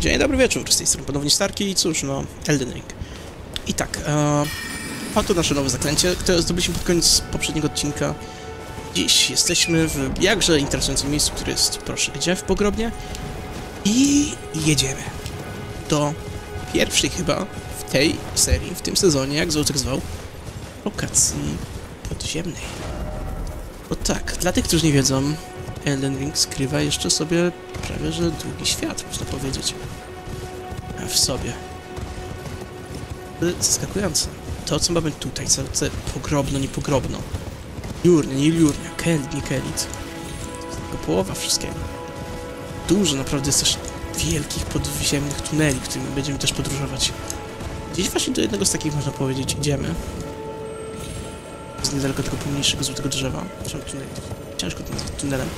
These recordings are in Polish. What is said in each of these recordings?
Dzień dobry wieczór, z tej strony ponownie Starki i cóż, no, Elden Ring. I tak, e, oto nasze nowe zaklęcie, które zdobyliśmy pod koniec poprzedniego odcinka. Dziś jesteśmy w jakże interesującym miejscu, które jest, proszę, gdzie? W pogrobnie. I jedziemy do pierwszej chyba w tej serii, w tym sezonie, jak Zoltek zwał, lokacji podziemnej. Bo tak, dla tych, którzy nie wiedzą, Elden Ring skrywa jeszcze sobie prawie że długi świat, można powiedzieć. W sobie. Zaskakujące. To, co mamy tutaj, co, co pogrobno, nie pogrobno. Jurnia, nie jurnia, kelit, nie kelit. Tylko połowa wszystkiego. Dużo naprawdę jest też wielkich podziemnych tuneli, którymi będziemy też podróżować. Gdzieś właśnie do jednego z takich, można powiedzieć, idziemy. Z niedaleko tego pomniejszego złotego drzewa. Ciężko tunelem.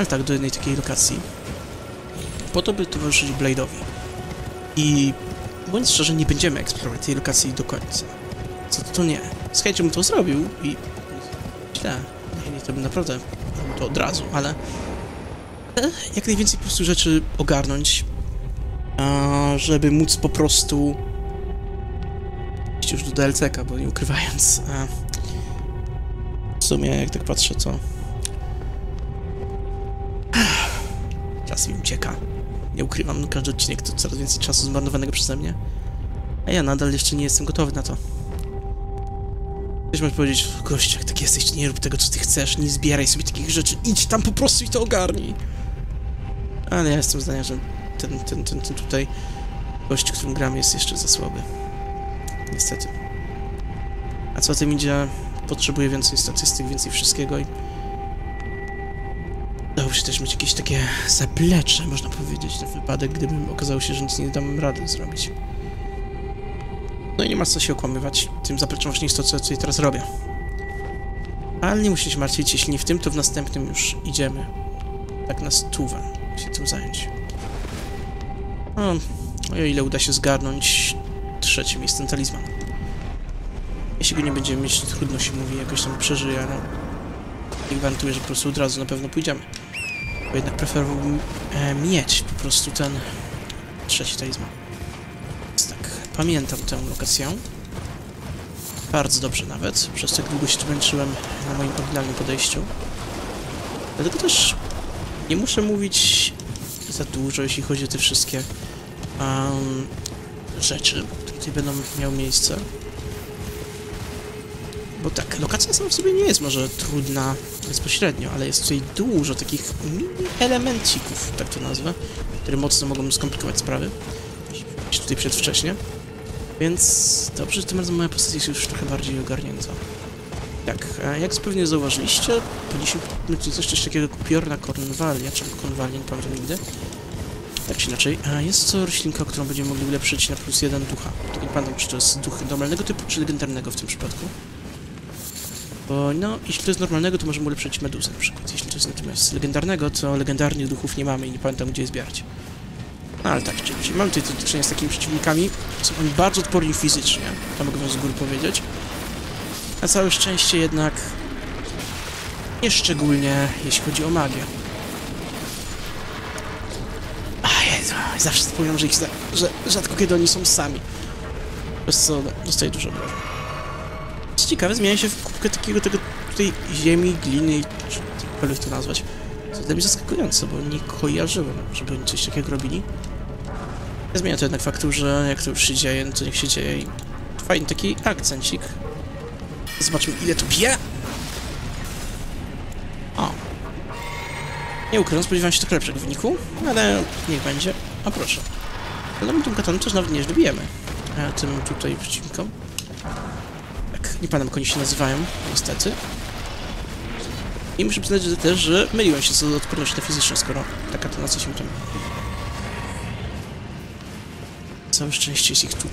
Ale tak, do jednej takiej lokacji. Po to, by towarzyszyć Blade'owi. I mówiąc szczerze, nie będziemy eksplorować tej lokacji do końca. Co to, to nie. Z chęcią bym to zrobił i... Źle. Nie, nie, to bym naprawdę robił to od razu, ale... Jak najwięcej po prostu rzeczy ogarnąć, żeby móc po prostu... iść już do DLC-ka, bo nie ukrywając... W sumie, jak tak patrzę, to... Czas mi ucieka. Nie ukrywam, każdy odcinek to coraz więcej czasu zmarnowanego przeze mnie. A ja nadal jeszcze nie jestem gotowy na to. Ktoś może powiedzieć, gościu, jak tak jesteś, nie rób tego, co ty chcesz, nie zbieraj sobie takich rzeczy, idź tam po prostu i to ogarnij. Ale ja jestem zdania, że ten, ten, ten, ten tutaj gość, którym gram, jest jeszcze za słaby. Niestety. A co o tym idzie, potrzebuję więcej statystyk, więcej wszystkiego i Dałoby się też mieć jakieś takie zaplecze, można powiedzieć, na wypadek, gdybym okazało się, że nic nie dam rady zrobić. No i nie ma co się okłamywać. Tym zapleczem właśnie jest to, co tutaj teraz robię. Ale nie musisz się martwić, jeśli nie w tym, to w następnym już idziemy. Tak na stówę się tym zająć. No, o ile uda się zgarnąć trzecie miejsce ten talizman. Jeśli go nie będziemy mieć, trudno się mówi, jakoś tam przeżyje, no. I gwarantuję, że po prostu od razu na pewno pójdziemy. Bo jednak preferowałbym e, mieć po prostu ten trzeci talizman. Więc tak, pamiętam tę lokację. Bardzo dobrze nawet, przez to jak długo się tu męczyłem na moim oryginalnym podejściu. Dlatego też nie muszę mówić za dużo, jeśli chodzi o te wszystkie um, rzeczy, które tutaj będą miały miejsce. Bo tak, lokacja sama w sobie nie jest może trudna bezpośrednio, ale jest tutaj dużo takich mini elemencików, tak to nazwę, które mocno mogą skomplikować sprawy. Jeśli tutaj przedwcześnie. Więc dobrze, że tym razem moja postać jest już trochę bardziej ogarnięta. Tak, jak pewnie zauważyliście, powinniśmy mieć coś, coś takiego jak upiorna kornwalia, czy konwalia, nie pamiętam nigdy. Tak czy inaczej, jest to roślinka, którą będziemy mogli ulepszyć na plus jeden ducha. To nie pamiętam, czy to jest duch normalnego typu, czy legendarnego w tym przypadku. Bo no, jeśli to jest normalnego, to możemy ulepszyć meduzę na przykład. Jeśli to jest natomiast legendarnego, to legendarnych duchów nie mamy i nie pamiętam, gdzie je zbierać. No ale tak, czyli, mamy tutaj do czynienia z takimi przeciwnikami. Są oni bardzo odporni fizycznie, to mogę wam z góry powiedzieć. Na całe szczęście jednak nie szczególnie, jeśli chodzi o magię. A Jezu, zawsze wspominam, że, ich że rzadko kiedy oni są sami. Przez co dostaję dużo obrażeń. Co ciekawe, zmienia się w kubkę takiego tego tutaj ziemi, gliny, czy jakkolwiek to nazwać. Co dla mnie zaskakujące, bo nie kojarzyłem, żeby oni coś takiego robili. Zmienia to jednak faktu, że jak to już się dzieje, no to niech się dzieje i fajny taki akcencik. Zobaczmy ile tu pije. O. Nie ukrywam, spodziewałem się trochę lepszego wyniku, ale niech będzie. A proszę. Ale my tą kataną też nawet nieźle bijemy. E, tym tutaj przeciwnikom. Nie pamiętam jak oni się nazywają, niestety. I muszę przyznać że też, że myliłem się co do odporności na fizyczne, skoro ta katana coś mi tam... Całe szczęście jest ich tu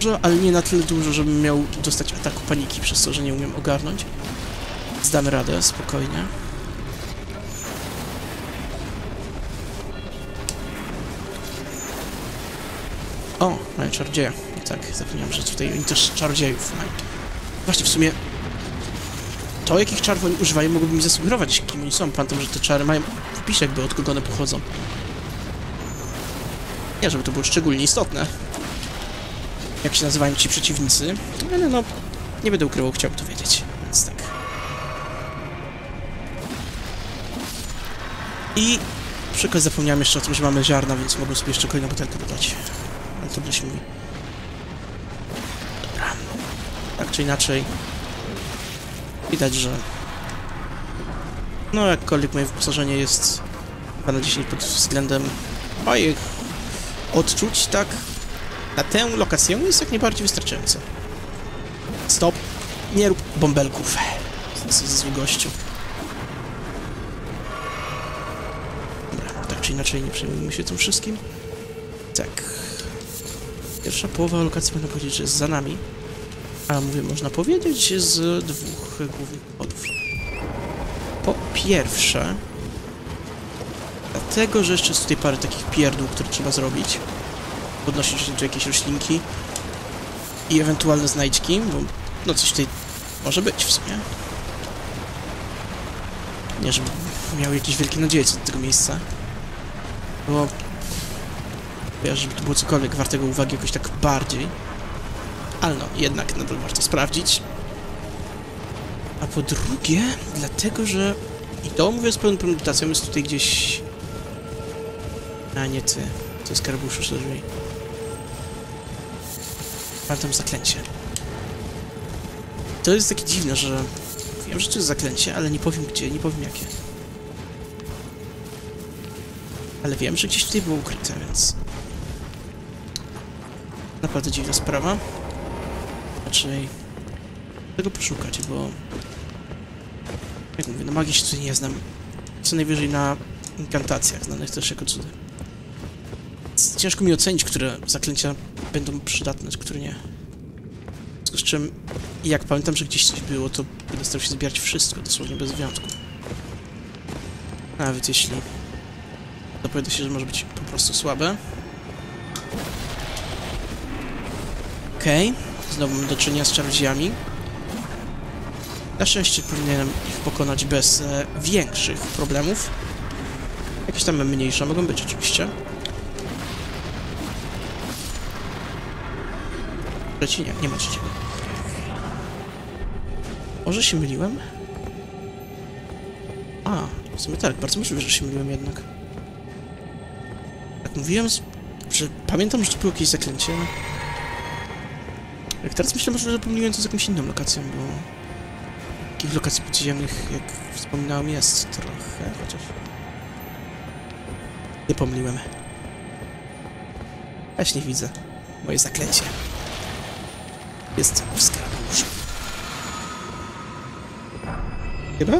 dużo, ale nie na tyle dużo, żebym miał dostać ataku paniki przez to, że nie umiem ogarnąć. Zdamy radę, spokojnie. Mamy czarodzieja. Tak, zapomniałem, że tutaj oni też czarodziejów mają. Właśnie, w sumie to, jakich czarów oni używają, mogłoby mi zasugerować, kim oni są. Pamiętam, że te czary mają wpisz jakby od kogo one pochodzą. Nie, żeby to było szczególnie istotne. Jak się nazywają ci przeciwnicy. Ale no, nie będę ukrywał, chciałbym to wiedzieć. Więc tak. I przy zapomniałem jeszcze o tym, że mamy ziarna, więc mogłem sobie jeszcze kolejną butelkę dodać. Się mówi. Dobra. Tak czy inaczej. Widać, że... No, jakkolwiek moje wyposażenie jest 2 na 10 pod względem moich odczuć, tak na tę lokację jest jak najbardziej wystarczające. Stop. Nie rób bąbelków. Ze zły gościu. Dobra, tak czy inaczej nie przejmujmy się tym wszystkim. Tak. Pierwsza połowa lokacji można powiedzieć, że jest za nami. A mówię, można powiedzieć z dwóch głównych powodów. Po pierwsze, dlatego, że jeszcze jest tutaj parę takich pierdół, które trzeba zrobić. Podnosić tu jakieś roślinki i ewentualne znajdźki, bo no coś tutaj może być w sumie. Nie, żebym miał jakieś wielkie nadzieje co do tego miejsca. Bo... Wiesz, żeby to było cokolwiek wartego uwagi jakoś tak bardziej. Ale no, jednak nadal warto sprawdzić. A po drugie, dlatego, że... I to mówię z pełną premedytacją, jest tutaj gdzieś... A nie ty. To jest karbuszu szerzej. Pamiętam zaklęcie. To jest takie dziwne, że... Wiem, że to jest zaklęcie, ale nie powiem gdzie, nie powiem jakie. Ale wiem, że gdzieś tutaj było ukryte, więc... Naprawdę dziwna sprawa. Raczej... Tego poszukać, bo... Jak mówię, na magii się tutaj nie znam. Co najwyżej na inkantacjach, znanych też jako cudy. Ciężko mi ocenić, które zaklęcia będą przydatne, które nie. W związku z czym, jak pamiętam, że gdzieś coś było, to będę starał się zbierać wszystko, dosłownie bez wyjątku. Nawet jeśli dopowiada się, że może być po prostu słabe. Okej, okay. znowu mamy do czynienia z czarodziejami. Na szczęście powinienem ich pokonać bez e, większych problemów. Jakieś tam mniejsze mogą być oczywiście. Trzeci nie, ma trzeciego. Może się myliłem? A, w sumie tak, bardzo możliwe, że się myliłem jednak. Jak mówiłem, że pamiętam, że to było jakieś zaklęcie. Jak teraz myślę, może, że pomyliłem to z jakąś inną lokacją, bo... Takich lokacji podziemnych, jak wspominałem, jest trochę, chociaż... Nie pomyliłem. Właśnie widzę. Moje zaklęcie. Jest w skarabuszu. Chyba?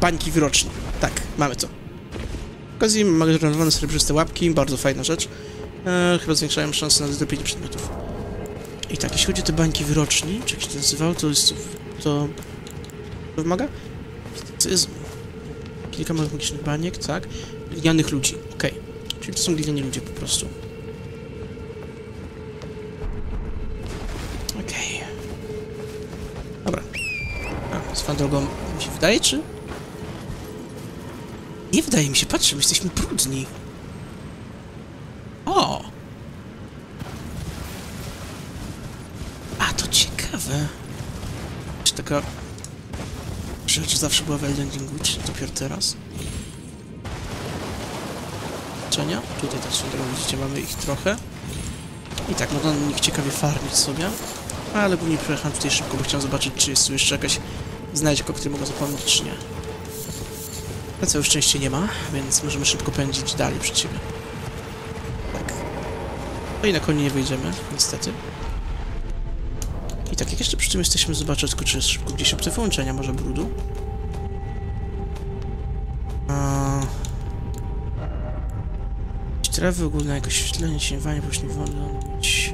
Bańki wyroczni. Tak, mamy to. W okazji magazynowane srebrzyste łapki, bardzo fajna rzecz. E, chyba zwiększają szanse na zdobycie przedmiotów. I tak, jeśli chodzi o te bańki wyroczni, czy jak się to nazywało, to jest to... To wymaga? Mistycyzm. Kilka małych magicznych baniek, tak. Glinianych ludzi, okej. Okay. Czyli to są gliniani ludzie po prostu. Okej. Okay. Dobra. A, swoją drogą mi się wydaje, czy... Nie wydaje mi się, patrzę, my jesteśmy brudni. O! A, to ciekawe. Taka rzecz zawsze była w Elden dopiero teraz? Czenia? Tutaj tak się drogą widzicie, mamy ich trochę. I tak, można na nich ciekawie farmić sobie. Ale głównie przejechałem tutaj szybko, bo chciałem zobaczyć, czy jest tu jeszcze jakaś znajdźka, której mogę zapomnieć, czy nie. Na całe szczęście nie ma, więc możemy szybko pędzić dalej przed siebie. Tak. No i na koniec nie wyjdziemy, niestety. Jak jeszcze przy tym jesteśmy, zobaczę tylko, czy jest szybko gdzieś opcja wyłączenia może brudu. Trawy ogólne, jakoś świetlenie, cieniowanie, właśnie wodę, mieć...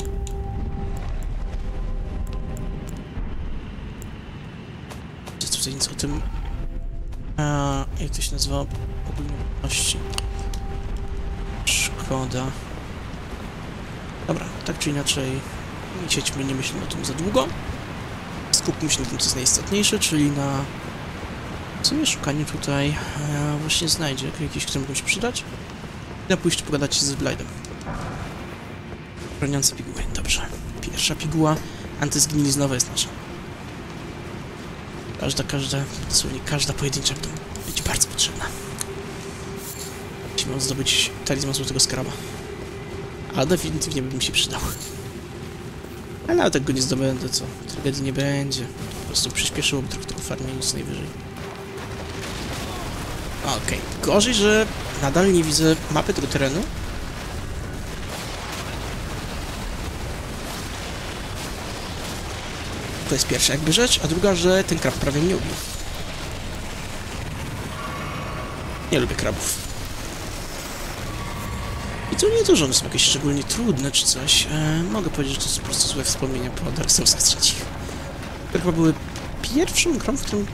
Jest tutaj nic o tym... A, jak to się nazywa? Ogólności. Szkoda. Dobra, tak czy inaczej, nie siedźmy, nie myślmy o tym za długo. Skupmy się na tym, co jest najistotniejsze, czyli na w sumie szukaniu tutaj e, właśnie znajdzie jakieś, które mogą się przydać. I na pójść pogadać z Blyde'em. Broniące piguły, dobrze. Pierwsza piguła antyzgniliznowa jest nasza. Każda, każda, dosłownie każda pojedyncza to będzie bardzo potrzebna. Musimy zdobyć talizman złotego skraba. A definitywnie by mi się przydał. Ale nawet jak go nie zdobędę, co? Tragedii nie będzie. Po prostu przyspieszyłoby trochę tą farmę nic najwyżej. Okej. Gorzej, że nadal nie widzę mapy tego terenu. To jest pierwsza jakby rzecz, a druga, że ten krab prawie mnie ubił. Nie lubię krabów. To nie to, one są jakieś szczególnie trudne czy coś. E, mogę powiedzieć, że to są po prostu złe wspomnienia po Dark Soulsach trzecich. To chyba były pierwszą grą, w którym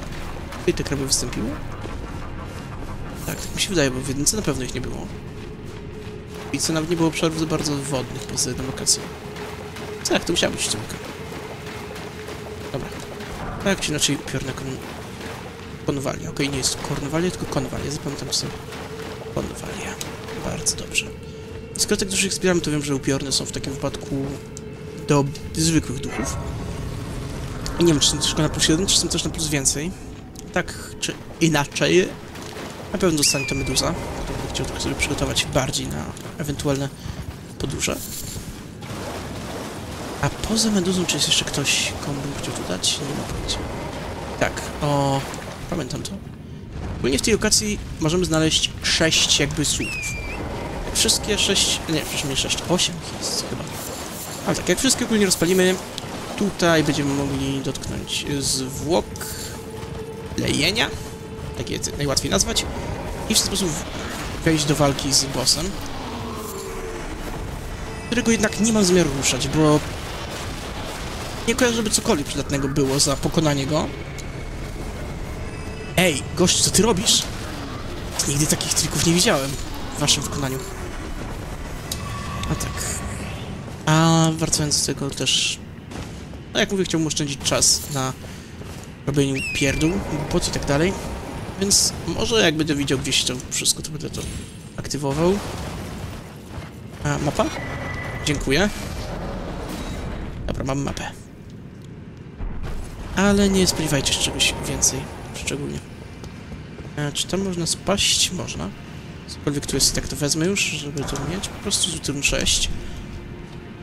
te kraby wystąpiły. Tak, tak mi się wydaje, bo w jedynce na pewno ich nie było. I co nawet nie było obszarów za bardzo wodnych poza jedną lokacją. Tak, to musiała być sztuka. Dobra. A jak czy inaczej upiorna kon... konwalia. Okej, nie jest kornwalia, tylko konwalia. Zapamiętam sobie. Konwalia. Bardzo dobrze. Skoro tak dużo ich zbieramy, to wiem, że upiorne są w takim wypadku do zwykłych duchów. I nie wiem, czy są tylko na plus jeden, czy są też na plus więcej. Tak czy inaczej, na pewno dostanie to meduza, którą bym chciał trochę sobie przygotować bardziej na ewentualne podróże. A poza meduzą, czy jest jeszcze ktoś, komu bym chciał tu dać? Nie mam pojęcia. Tak, o... pamiętam to. Ogólnie w tej lokacji możemy znaleźć sześć jakby słupów. Wszystkie sześć... nie, przepraszam, nie sześć, osiem jest chyba. Ale tak, jak wszystkie ogólnie rozpalimy, tutaj będziemy mogli dotknąć zwłok lejenia, tak je najłatwiej nazwać, i w ten sposób wejść do walki z bossem, którego jednak nie mam zamiaru ruszać, bo nie kojarzę, żeby cokolwiek przydatnego było za pokonanie go. Ej, gość, co ty robisz? Nigdy takich trików nie widziałem w waszym wykonaniu. A tak. A wracając do tego też... No jak mówię, chciałbym oszczędzić czas na robieniu pierdół, głupot i tak dalej. Więc może jak będę widział gdzieś to wszystko, to będę to aktywował. A, mapa? Dziękuję. Dobra, mam mapę. Ale nie spodziewajcie się czegoś więcej, szczególnie. E, czy tam można spaść? Można. Cokolwiek tu jest, tak to wezmę już, żeby to mieć. Po prostu z run 6.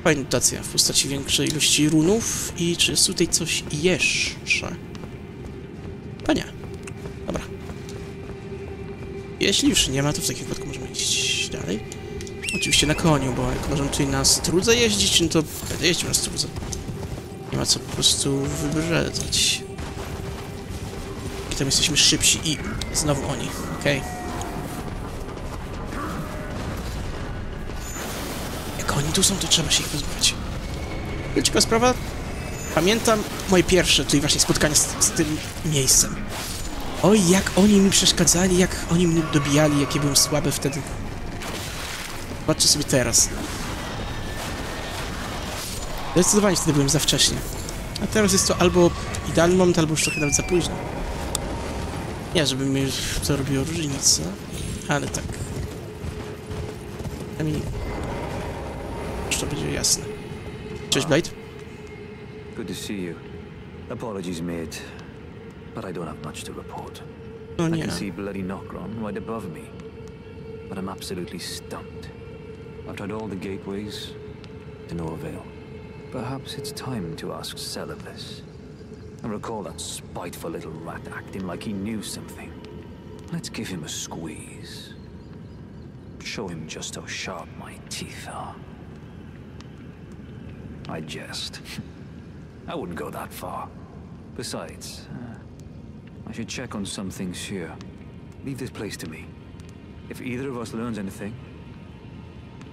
Fajna notacja w postaci większej ilości runów. I czy jest tutaj coś jeszcze? Panie. Dobra. Jeśli już nie ma, to w takim wypadku możemy iść dalej. Oczywiście na koniu, bo jak możemy tutaj na strudze jeździć, no to będę jeździł na strudze. Nie ma co po prostu wybrzedzać. I tam jesteśmy szybsi i znowu oni, okej. Okay. Tu są, to trzeba się ich pozbyć. Ciekawa sprawa, pamiętam moje pierwsze tutaj właśnie spotkanie z, z tym miejscem. Oj, jak oni mi przeszkadzali, jak oni mnie dobijali, jakie byłem słaby wtedy. Zobaczcie sobie teraz. Zdecydowanie wtedy byłem za wcześnie. A teraz jest to albo idealny moment, albo już trochę nawet za późno. Nie, żeby mi to robiło różnicę, ale tak. Przynajmniej... Już to będzie jasne. Cześć, Blade. Good to see you. Apologies, mate, but I don't have much to report. No I can see bloody Nokron right above me, but I'm absolutely stumped. I've tried all the gateways, to no avail. Perhaps it's time to ask Celebus. I recall that spiteful little rat acting like he knew something. Let's give him a squeeze. Show him just how sharp my teeth are. I jest. I wouldn't go that far. Besides, uh, I should check on some things here. Leave this place to me. If either of us learns anything,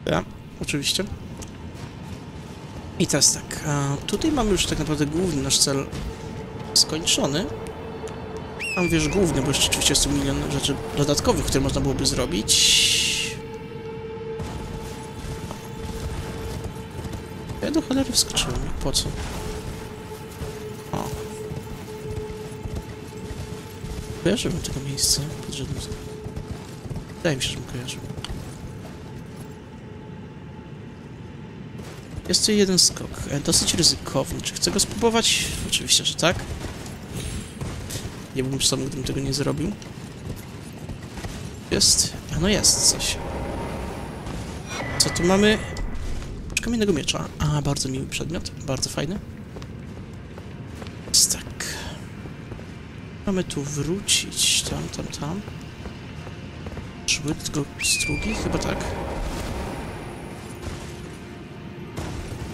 Ja, oczywiście. I teraz tak, tutaj mamy już tak naprawdę główny nasz cel skończony. Mówię, że główny, bo jeszcze oczywiście jest tu milion rzeczy dodatkowych, które można byłoby zrobić. Ja do cholery wskoczyłem, po co? O. Kojarzyłem tego miejsca pod żadnym... Wydaje mi się, że kojarzył. Jest tu jeden skok, e, dosyć ryzykowny. Czy chcę go spróbować? Oczywiście, że tak. Nie byłbym sam, gdybym tego nie zrobił. Jest? A no jest coś. Co tu mamy? Kamiennego miecza. A, bardzo miły przedmiot. Bardzo fajny. Jest tak. Mamy tu wrócić. Tam, tam, tam. Szły tylko strugi? Chyba tak.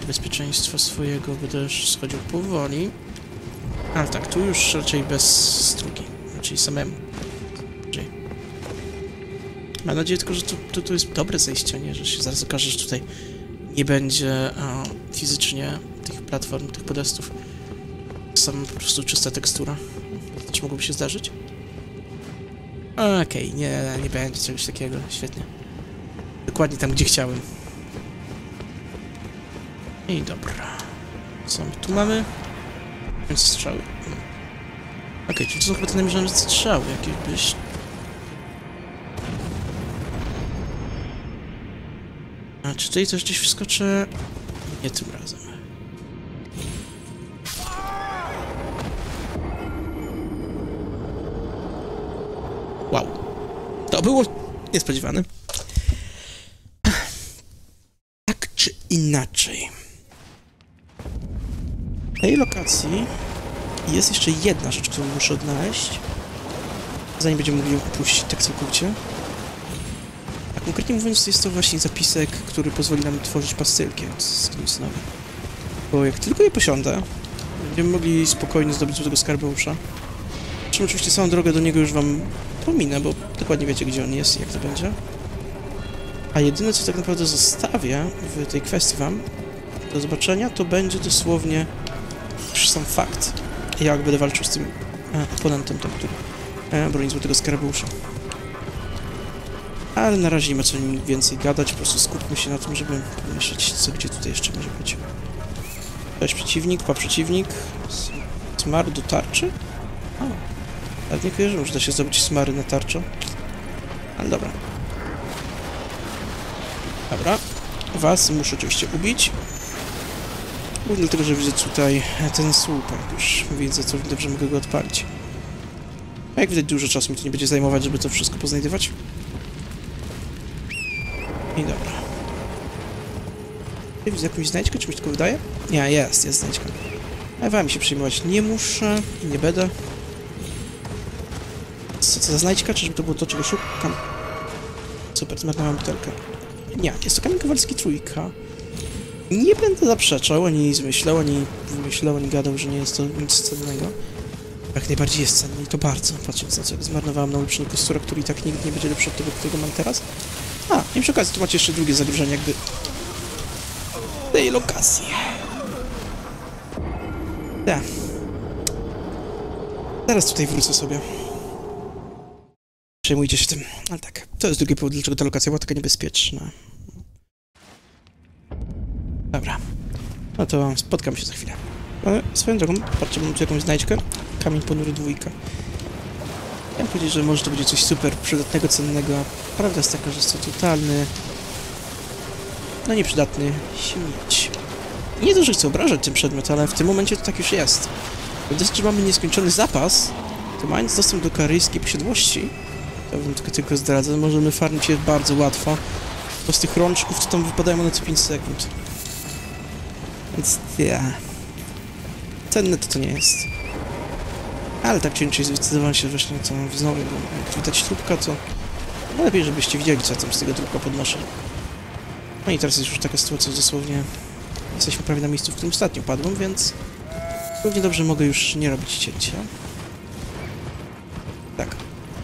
Bezpieczeństwa swojego będę schodził powoli. Ale tak, tu już raczej bez strugi. Czyli samemu. Raczej. Mam nadzieję tylko, że tu, tu, tu jest dobre zejście, nie? Że się zaraz okaże, że tutaj nie będzie a, fizycznie tych platform, tych podestów. Sam po prostu czysta tekstura. To też mogłoby się zdarzyć. Okej, nie, nie będzie czegoś takiego. Świetnie. Dokładnie tam, gdzie chciałem. I dobra. Co tu mamy? Więc strzały. Okej, czyli to są chyba te namierzone strzały jakieś Czy tutaj też gdzieś wskoczę? Nie tym razem. Wow. To było niespodziewane. Tak czy inaczej. W tej lokacji jest jeszcze jedna rzecz, którą muszę odnaleźć. Zanim będziemy mogli ją opuścić tak całkowicie. Konkretnie mówiąc, jest to właśnie zapisek, który pozwoli nam tworzyć pastylki z Knudsenem. Bo jak tylko je posiądę, będziemy mogli spokojnie zdobyć do tego skarbeusza. Czym oczywiście całą drogę do niego już wam pominę, bo dokładnie wiecie, gdzie on jest i jak to będzie. A jedyne, co tak naprawdę zostawię w tej kwestii wam do zobaczenia, to będzie dosłownie już sam fakt, jak będę walczył z tym e, oponentem, tam, który e, broni złotego skarabeusza. Ale na razie nie ma co nim więcej gadać, po prostu skupmy się na tym, żeby pomyśleć, co gdzie tutaj jeszcze może być. Cześć przeciwnik, pa przeciwnik. Smar do tarczy? O, nawet nie kojarzyłem, że da się zdobyć smary na tarczę. Ale dobra. Dobra. Was muszę oczywiście ubić. Głównie dlatego, że widzę tutaj ten słupek. Już widzę, co dobrze mogę go odpalić. A jak widać, dużo czasu mi to nie będzie zajmować, żeby to wszystko poznajdywać. I dobra. Ja widzę jakąś znajdźkę, czy mi tylko wydaje? Nie, jest, jest znajdźka. Ale wam się przejmować nie muszę i nie będę. Co to za znajdźka? Czyżby to było to, czego szukam? Super, zmarnowałem butelkę. Nie, jest to kamień kowalski trójka. Nie będę zaprzeczał, ani zmyślał, ani wymyślał, ani gadał, że nie jest to nic cennego. Jak najbardziej jest cenny i to bardzo, patrząc na co zmarnowałem na uliczny kostura, który i tak nigdy nie będzie lepszy od tego, którego mam teraz. A, i przy okazji tu macie jeszcze drugie zagrożenie jakby tej lokacji. Tak. Zaraz tutaj wrócę sobie. Przejmujcie się tym. Ale tak, to jest drugi powód, dlaczego ta lokacja była taka niebezpieczna. Dobra. No to spotkam się za chwilę. Ale swoją drogą, patrzę, mam tu jakąś znajdźkę. Kamień ponury dwójka. Chciałem powiedzieć, że może to będzie coś super przydatnego, cennego. a Prawda jest taka, że jest to totalny... No nieprzydatny śmieć. Nie to, chcę obrażać ten przedmiot, ale w tym momencie to tak już jest. Gdyż, że mamy nieskończony zapas, to mając dostęp do karyjskiej posiadłości, to bym tylko, tylko zdradzę, możemy farmić je bardzo łatwo. Bo z tych rączków to tam wypadają one co 5 sekund. Więc ja... Cenne to to nie jest. Ale tak czy inaczej zdecydowałem się właśnie co znowu, bo jak widać trupka, to lepiej, żebyście widzieli, co ja tam z tego trupka podnoszę. No i teraz jest już taka sytuacja, dosłownie jesteśmy prawie na miejscu, w którym ostatnio padłem, więc równie dobrze mogę już nie robić cięcia. Tak.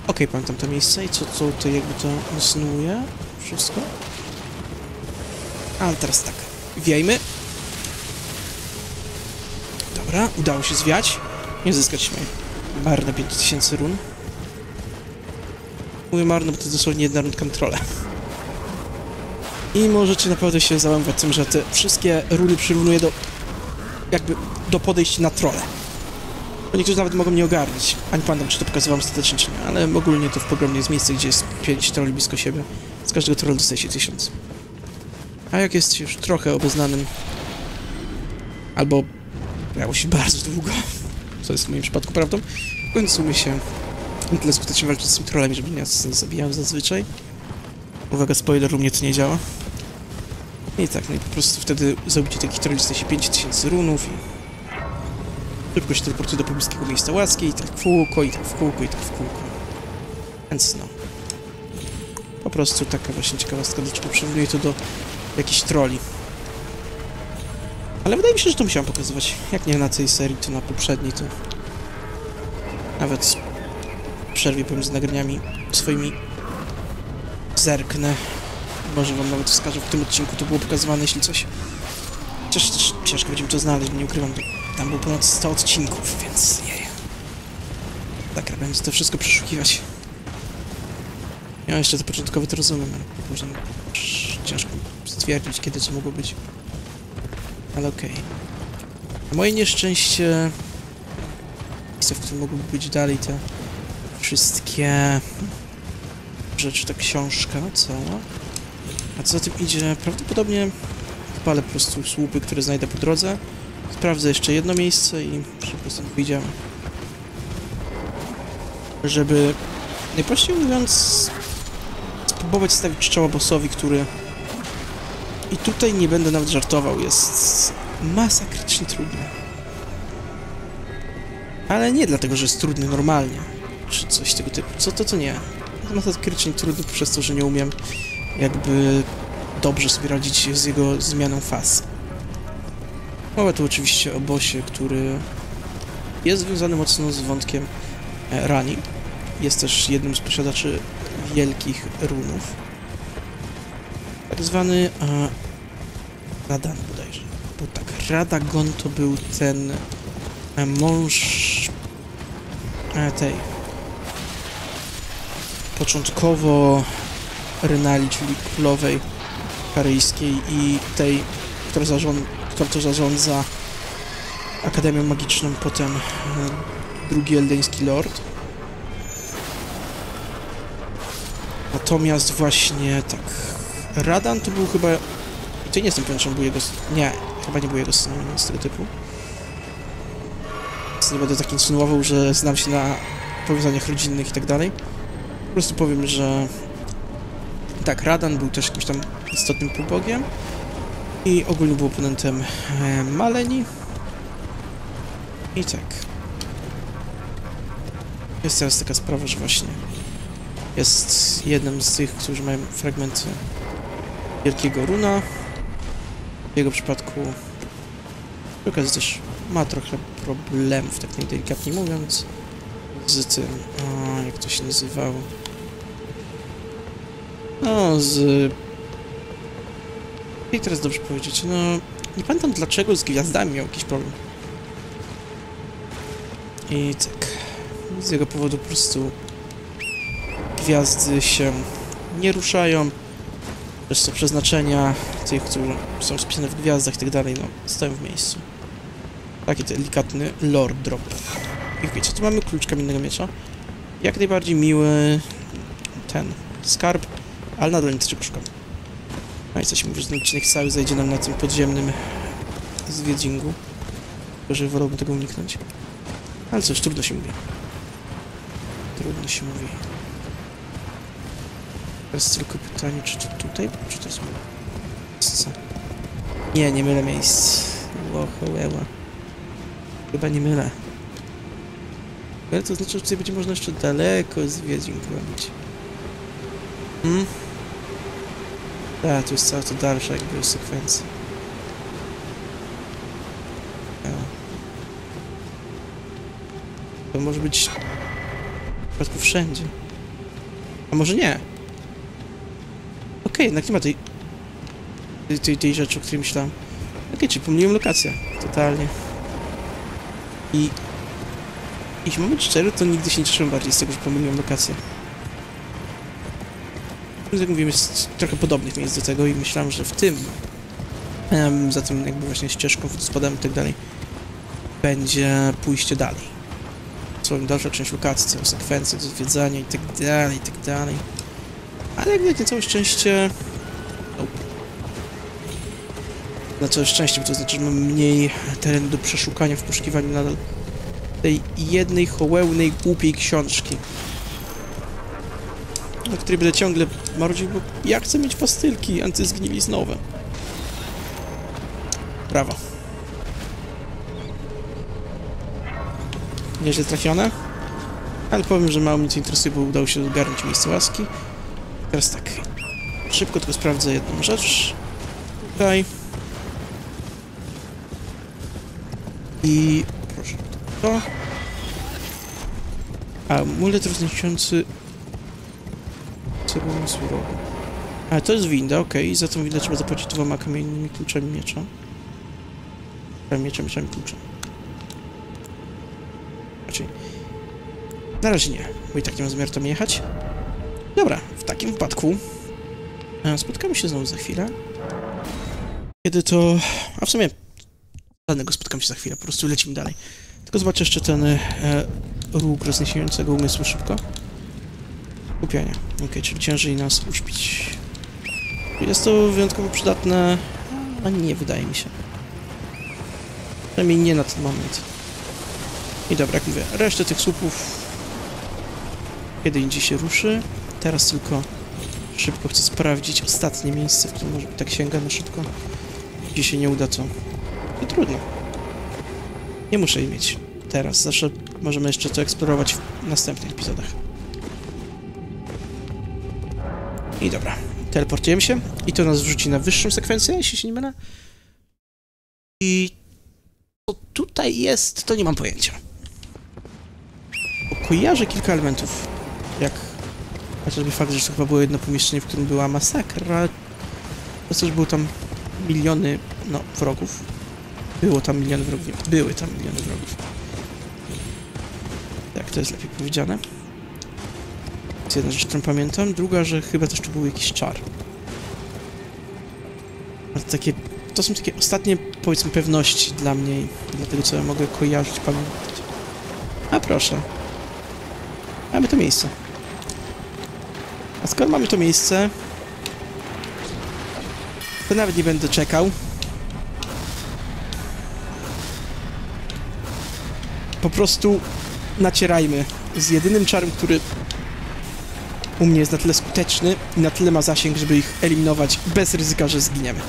Okej, pamiętam to miejsce i co, co tutaj jakby to insynuuje wszystko. Ale teraz tak. Wiejmy. Dobra, udało się zwiać. Nie zyskać marne 5000 run. Mówię marno, bo to jest dosłownie jedna rundka na trole. I możecie naprawdę się załamywać tym, że te wszystkie runy przyrównuję do... jakby do podejść na trole. Bo niektórzy nawet mogą nie ogarnić. Ani pamiętam, czy to pokazywałem ostatecznie, czy nie, ale ogólnie to w programie jest miejsce, gdzie jest 5 troli blisko siebie. Z każdego trolla dostaje się 1000. A jak jest już trochę obeznanym Albo miało się bardzo długo, co jest w moim przypadku prawdą. W końcu mi się na tyle skutecznie walczyć z tymi trollami, żeby nas zabijały zazwyczaj. Uwaga, spoiler, u mnie to nie działa. I tak, no i po prostu wtedy zabicie takich trolli dostaje się 5000 runów i szybko się teleportuje do pobliskiego miejsca łaski i tak w kółko, i tak w kółko, i tak w kółko. Więc no. Po prostu taka właśnie ciekawostka, dlaczego przyrównuje to do jakichś troli. Ale wydaje mi się, że to musiałem pokazywać. Jak nie na tej serii, to na poprzedniej, to nawet przerwie pomiędzy nagraniami swoimi zerknę. Może wam nawet wskażę, w tym odcinku to było pokazywane, jeśli coś. Chociaż też ciężko będzie mi to znaleźć, nie ukrywam, tam było ponad 100 odcinków, więc nie Tak, będzie to wszystko przeszukiwać. Ja jeszcze te początkowe to rozumiem, ale później ciężko stwierdzić, kiedy co mogło być. Ale okej. Na Moje nieszczęście... Miejsce, w którym mogłyby być dalej te wszystkie rzeczy, ta książka cała. A co za tym idzie? Prawdopodobnie palę po prostu słupy, które znajdę po drodze. Sprawdzę jeszcze jedno miejsce i szybko stąd wyjdziemy. Żeby, najprościej mówiąc, spróbować stawić czoła bossowi, który... I tutaj nie będę nawet żartował, jest masakrycznie trudny. Ale nie dlatego, że jest trudny normalnie, czy coś tego typu. Co to, to nie. Jest masakrycznie trudny przez to, że nie umiem jakby dobrze sobie radzić z jego zmianą faz. Mowa tu oczywiście o bosie, który jest związany mocno z wątkiem e, Rani. Jest też jednym z posiadaczy wielkich runów. Tak zwany e, Radan bodajże. Bo tak, Radagon to był ten e, mąż e, tej początkowo Rynali, czyli królowej karyjskiej i tej, która, zarząd, która to zarządza Akademią Magiczną, potem e, drugi eldeński lord. Natomiast właśnie tak, Radan to był chyba, to nie jestem pewien, czy on był jego, nie, chyba nie był jego synem, nic tego typu. Więc nie będę tak insynuował, że znam się na powiązaniach rodzinnych i tak dalej. Po prostu powiem, że tak, Radan był też jakimś tam istotnym półbogiem i ogólnie był oponentem e, Maleni. I tak. Jest teraz taka sprawa, że właśnie jest jednym z tych, którzy mają fragmenty Wielkiego Runa. W jego przypadku przy okazji też ma trochę problemów, tak najdelikatniej mówiąc, z tym, a, jak to się nazywało, no, z... I teraz dobrze powiedzieć, no... Nie pamiętam dlaczego z gwiazdami miał jakiś problem. I tak... Z jego powodu po prostu... Gwiazdy się nie ruszają. To przeznaczenia tych, którzy są spisane w gwiazdach i tak dalej, no, stoją w miejscu. Taki delikatny lore drop. I wiecie, tu mamy klucz kamiennego miecza. Jak najbardziej miły ten skarb ale nadal nic czego szukam. No i coś mówisz, że ten odcinek cały zajdzie nam na tym podziemnym zwiedzingu. Tylko, że wolałbym tego uniknąć. Ale cóż, trudno się mówi. Trudno się mówi. Teraz tylko pytanie, czy to tutaj, czy to jest miejsce? Nie, nie mylę miejsc. Łochołeła. Chyba nie mylę. Ale to znaczy, że tutaj będzie można jeszcze daleko zwiedzin robić. Hmm? Tak, tu jest cała to dalsza jakby sekwencja. Ja. To może być w przypadku wszędzie. A może nie? Jednak nie ma tej, tej, tej rzeczy, o której myślałem. Okej, okay, czyli pomyliłem lokację. Totalnie. I jeśli mam być szczery, to nigdy się nie cieszyłem bardziej z tego, że pomyliłem lokację jak mówiłem, jest trochę podobnych miejsc do tego i myślałem, że w tym, um, za tym jakby właśnie ścieżką, wodospadem i tak dalej, będzie pójście dalej. Całą dalsza część lokacji, całą sekwencję do zwiedzania i tak dalej, i tak dalej. Ale jak na całe szczęście... Na całe szczęście, bo to znaczy, że mam mniej terenu do przeszukania w poszukiwaniu nadal tej jednej chołełnej, głupiej książki. O której będę ciągle marudził, bo ja chcę mieć pastylki antyzgniliznowe. Brawo. Nieźle trafione. Ale powiem, że mało mnie to interesuje, bo udało się ogarnąć miejsce łaski. Teraz tak. Szybko tylko sprawdzę jedną rzecz. Tutaj. I proszę to. Amulet rozniesiący cegłą surową. A, to jest winda, okej. Za tą windę trzeba zapłacić dwoma kamiennymi kluczami miecza. Mieczem, mieczem, mieczem, kluczem. Raczej. Na razie nie, bo i tak nie mam zamiaru tam jechać. Dobra, w takim wypadku e, spotkamy się znowu za chwilę. Kiedy to... A w sumie żadnego spotkamy się za chwilę, po prostu lecimy dalej. Tylko zobaczę jeszcze ten e, róg rozniesiającego umysłu szybko. Skupianie. Ok, czyli ciężej nas uśpić. Jest to wyjątkowo przydatne, a nie wydaje mi się. Przynajmniej nie na ten moment. I dobra, jak mówię, resztę tych słupów kiedy indziej się ruszy. Teraz tylko szybko chcę sprawdzić ostatnie miejsce, w którym może ta księga na szybko. Jeśli się nie uda, to, to trudno. Nie muszę jej mieć teraz. Zawsze możemy jeszcze to eksplorować w następnych epizodach. I dobra. Teleportujemy się. I to nas wrzuci na wyższą sekwencję, jeśli się nie mylę. I co tutaj jest, to nie mam pojęcia. Bo kojarzę kilka elementów. Jak chociażby fakt, że to chyba było jedno pomieszczenie, w którym była masakra. To też było tam miliony, no, wrogów. Było tam miliony wrogów. nie, Były tam miliony wrogów. Tak, to jest lepiej powiedziane. To jest jedna rzecz, którą pamiętam. Druga, że chyba też tu był jakiś czar. Ale to takie... To są takie ostatnie, powiedzmy, pewności dla mnie dla tego, co ja mogę kojarzyć, pamiętać. A proszę. Mamy to miejsce. Skoro mamy to miejsce, to nawet nie będę czekał. Po prostu nacierajmy z jedynym czarem, który u mnie jest na tyle skuteczny i na tyle ma zasięg, żeby ich eliminować bez ryzyka, że zginiemy.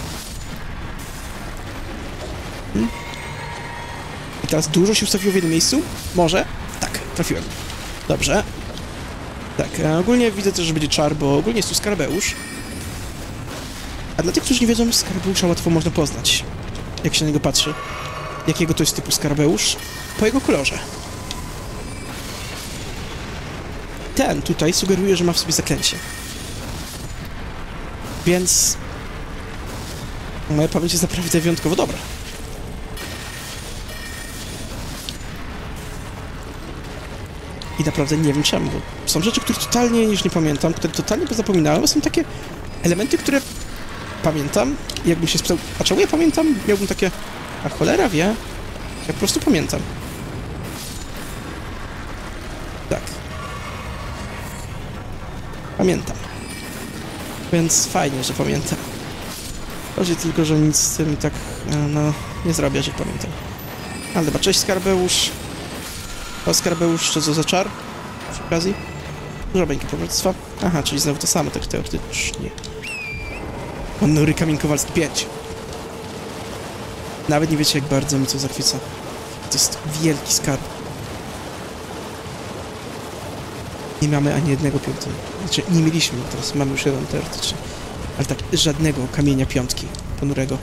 Hmm? I teraz dużo się ustawiło w jednym miejscu? Może? Tak, trafiłem. Dobrze. Tak, a ogólnie widzę też, że będzie czar, bo ogólnie jest tu skarabeusz. A dla tych, którzy nie wiedzą, skarabeusza łatwo można poznać, jak się na niego patrzy. Jakiego to jest typu skarabeusz? Po jego kolorze. Ten tutaj sugeruje, że ma w sobie zaklęcie. Więc... Moja pamięć jest naprawdę wyjątkowo dobra. I naprawdę nie wiem czemu, są rzeczy, których totalnie już nie pamiętam, które totalnie pozapominałem, są takie elementy, które pamiętam. Jakbym się spytał, a czemu ja pamiętam? Miałbym takie, a cholera wie, ja po prostu pamiętam. Tak. Pamiętam. Więc fajnie, że pamiętam. Chodzi tylko, że nic z tym tak, e, no, nie zrobię, że pamiętam. Ale dobra, cześć Skarbeusz. O Skarbeusz, co to za czar? Przy okazji? Dużo bańki powróctwa. Aha, czyli znowu to samo, tak teoretycznie. Ponury Kamień Kowalski 5. Nawet nie wiecie, jak bardzo mi to zachwyca. To jest wielki skarb. Nie mamy ani jednego piątego. Znaczy, nie mieliśmy, teraz mamy już jeden teoretycznie. Ale tak, żadnego kamienia piątki ponurego.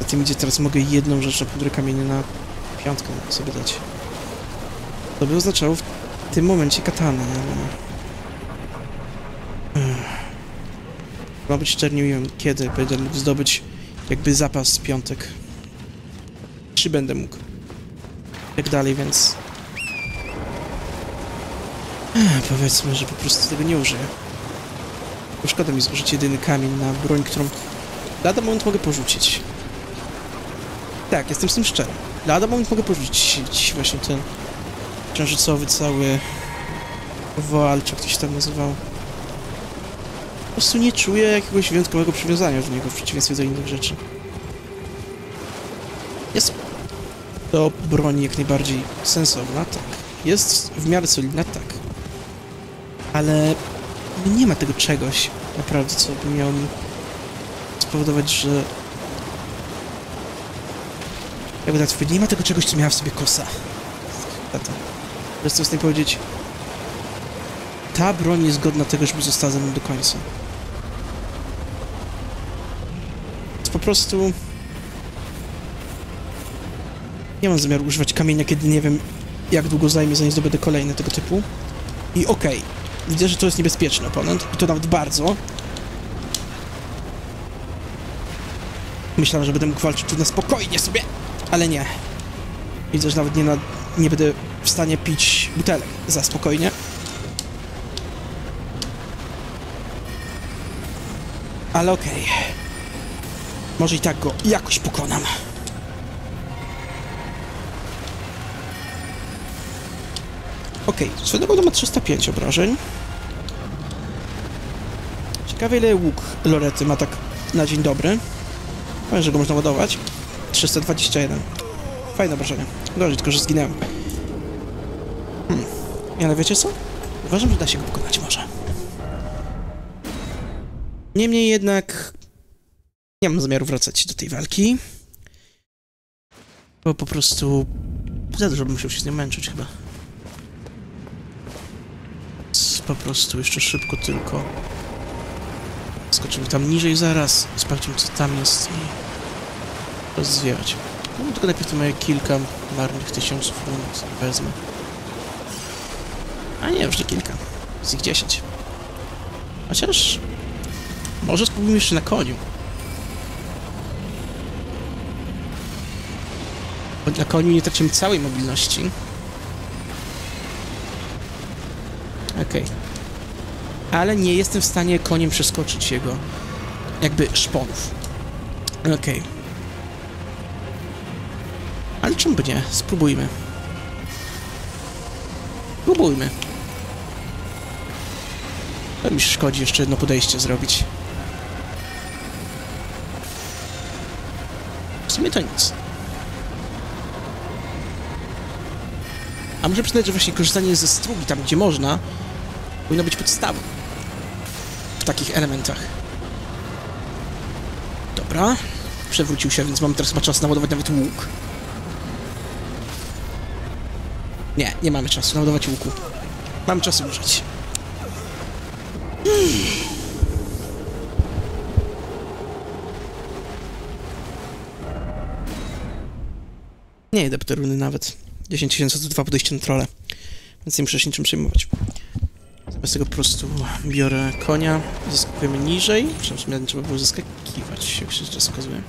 Na tym idzie teraz mogę jedną rzecz na ponure kamienie na piątkę sobie dać. To by oznaczało w tym momencie katana, ale... Ech. Ma być wiem, kiedy będę mógł zdobyć jakby zapas piątek. Czy będę mógł. Jak dalej, więc... Ech, powiedzmy, że po prostu tego nie użyję. Bo szkoda mi zużyć jedyny kamień na broń, którą lada moment mogę porzucić. Tak, jestem z tym szczery. Lada moment mogę porzucić właśnie ten księżycowy cały woal, czy się tam nazywał. prostu nie czuję jakiegoś wyjątkowego przywiązania do niego w przeciwieństwie do innych rzeczy. Jest to broń jak najbardziej sensowna, tak. Jest w miarę solidna, tak. Ale nie ma tego czegoś, naprawdę, co by miało mi spowodować, że... Jakby tak powiedzieć, nie ma tego czegoś, co miała w sobie kosa. Tata. Po prostu chcę powiedzieć, ta broń jest godna tego, żeby została ze mną do końca. Więc po prostu... Nie mam zamiaru używać kamienia, kiedy nie wiem, jak długo zajmie, zanim zdobędę kolejne tego typu. I okej, widzę, że to jest niebezpieczny oponent, i to nawet bardzo. Myślałem, że będę mógł walczyć tu na spokojnie sobie, ale nie. Widzę, że nawet nie, na, nie będę w stanie pić butelek za spokojnie. Ale okej. Może i tak go jakoś pokonam. Okej, okay. drogą ma 305 obrażeń. Ciekawe ile łuk Lorety ma tak na dzień dobry. Powiem, że go można ładować. 321. Fajne obrażenie. Dobrze, tylko że zginęłem. Hmm. Ale wiecie co? Uważam, że da się go pokonać może. Niemniej jednak nie mam zamiaru wracać do tej walki. Bo po prostu za dużo bym musiał się z nią męczyć chyba. Więc po prostu jeszcze szybko tylko skoczymy tam niżej zaraz, sprawdzimy co tam jest i rozwijać. No tylko najpierw moje kilka marnych tysiąców run wezmę. A nie, już nie kilka. Z ich dziesięć. Chociaż... Może spróbujmy jeszcze na koniu. Bo na koniu nie tracimy całej mobilności. Okej. Okay. Ale nie jestem w stanie koniem przeskoczyć jego jakby szponów. Okej. Okay. Ale czemu by nie? Spróbujmy. Spróbujmy. To mi szkodzi jeszcze jedno podejście zrobić. W sumie to nic. A muszę przyznać, że właśnie korzystanie ze strugi tam, gdzie można, powinno być podstawą w takich elementach. Dobra. Przewrócił się, więc mamy teraz chyba czas naładować nawet łuk. Nie, nie mamy czasu naładować łuku. Mamy czas użyć. Nie jedę po runy nawet. 10 tysięcy to dwa podejścia na trole. Więc nie muszę się niczym przejmować. Zamiast tego po prostu biorę konia, zaskakujemy niżej. Nie trzeba było zaskakiwać, jak się teraz okazuje.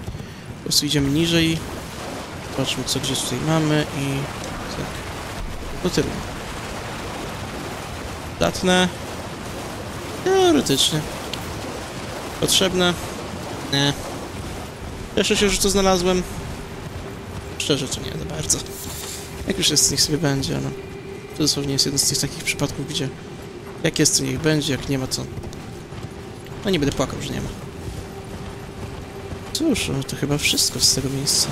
Po prostu idziemy niżej. Zobaczmy co gdzieś tutaj mamy i... Tak. Do tyłu. Datne. Teoretycznie. Potrzebne? Nie. Cieszę się, że to znalazłem. Szczerze, to nie za bardzo. Jak już jest, niech sobie będzie, ale to dosłownie jest jeden z tych takich przypadków, gdzie jak jest, to niech będzie, jak nie ma, to... No nie będę płakał, że nie ma. Cóż, no to chyba wszystko z tego miejsca.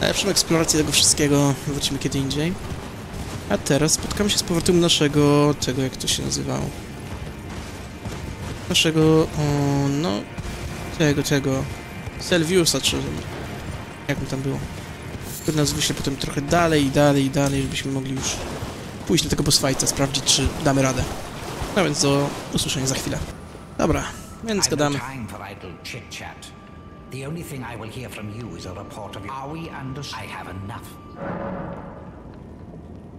Lepszą eksplorację tego wszystkiego wrócimy kiedy indziej. A teraz spotkamy się z powrotem naszego... tego, jak to się nazywało. Naszego... O, no... tego, tego... Selviusa, czy... jak mu tam było który nas wyśle potem trochę dalej i dalej i dalej, żebyśmy mogli już pójść do tego boss fighta, sprawdzić, czy damy radę. No więc do usłyszenia za chwilę. Dobra, więc gadamy. The only thing I will hear from you is a report of Are we under... I have enough.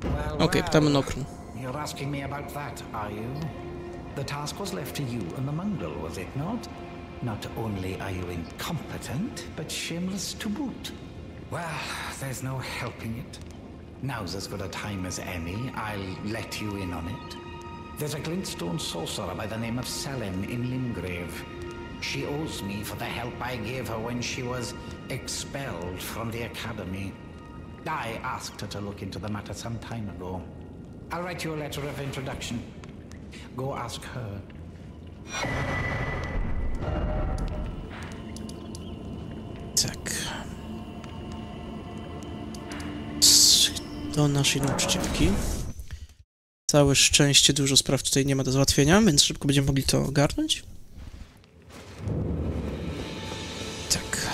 Well, okay, pytamy Nokrn. You're asking me about that, are you? The task was left to you and the Mongol, was it not? Not only are you incompetent, but shameless to boot. Well, there's no helping it. Now's as good a time as any. I'll let you in on it. There's a glintstone sorcerer by the name of Selin in Limgrave. She owes me for the help I gave her when she was expelled from the academy. I asked her to look into the matter some time ago. I'll write you a letter of introduction. Go ask her. Tak. Do naszej nauczycielki. Całe szczęście, dużo spraw tutaj nie ma do załatwienia, więc szybko będziemy mogli to ogarnąć. Tak.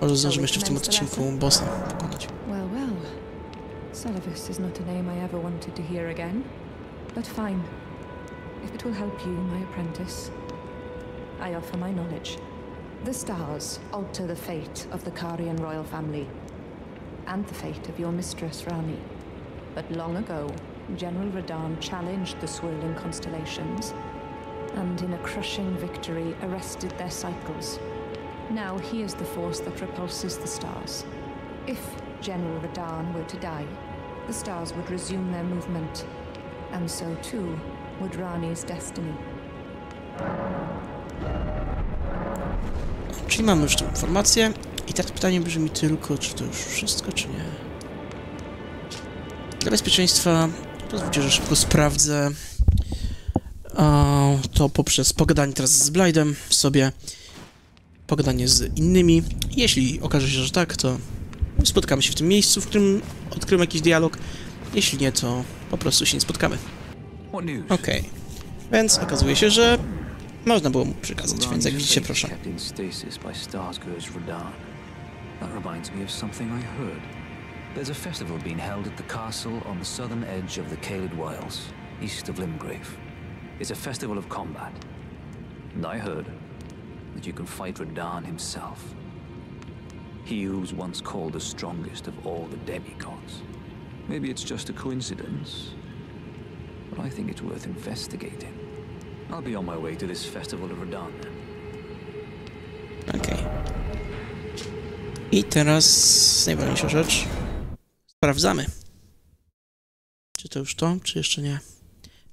Może zdążymy jeszcze w tym odcinku bossa pokonać. Well, well. Celavis is not a name I ever wanted to hear again. But fine. If it will help you, my apprentice, I offer my knowledge. The stars alter the fate of the Karian royal family, and the fate of your mistress, Rani. But long ago, General Radan challenged the swirling constellations, and in a crushing victory, arrested their cycles. Now he is the force that repulses the stars. If General Radan were to die, the stars would resume their movement, and so too would Rani's destiny. Czyli mamy już tę informację. I teraz pytanie brzmi tylko, czy to już wszystko, czy nie. Dla bezpieczeństwa pozwólcie, że szybko sprawdzę to poprzez pogadanie teraz z Blindem sobie, pogadanie z innymi. Jeśli okaże się, że tak, to spotkamy się w tym miejscu, w którym odkryłem jakiś dialog. Jeśli nie, to po prostu się nie spotkamy. What news? Okej. Więc okazuje się, że można było mu przekazać, więc jak widzicie, proszę. kept in stasis by Starscourge Radan. That reminds me of something I heard. There's a festival being held at the castle on the southern edge of the Caelid Wilds, east of Limgrave. It's a festival of combat. And I heard that you can fight Radan himself. He who was once called the strongest of all the demigods. Maybe it's just a coincidence, but I think it's worth investigating. I'll be on my way to this festival of Radan. Okej. I teraz najważniejsza rzecz. Sprawdzamy. Czy to już to, czy jeszcze nie?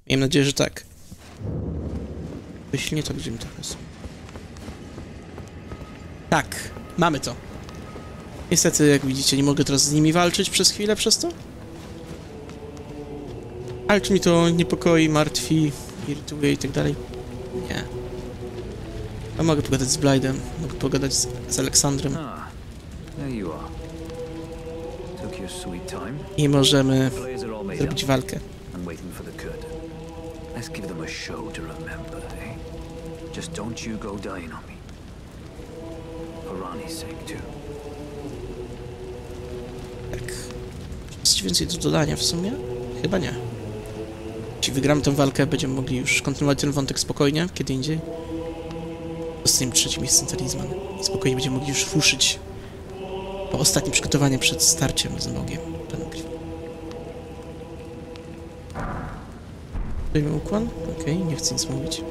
Miejmy nadzieję, że tak. Jeśli nie, to gdzie mi teraz? Tak, mamy to. Niestety, jak widzicie, nie mogę teraz z nimi walczyć przez chwilę przez to. Ale czy mi to niepokoi, martwi, irytuje i tak dalej? Nie. A mogę pogadać z Blindem, mogę pogadać z, z Aleksandrem time. i możemy zrobić walkę. I'm waiting for the curtain. Let's give them a show to remember, eh? Just don't you go dying on me. For Rani's sake, too. Tak. Jest więcej do dodania w sumie? Chyba nie. Jeśli wygramy tę walkę, będziemy mogli już kontynuować ten wątek spokojnie, kiedy indziej. Dostaniemy trzecie miejsce na talizman. I spokojnie będziemy mogli już ruszyć po ostatnie przygotowanie przed starciem z Bogiem. Dajmy ukłon? Okej, nie chcę nic mówić.